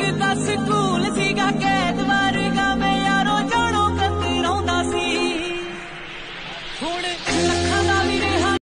ਲੱਗਦਾ ਸਕੂਲ ਸੀਗਾ ਕੈਦ ਵਰਗਾ ਮੈਂ ਯਾਰੋ ਜਾਣੋ ਕਤਰਾਉਂਦਾ ਸੀ ਹੁਣ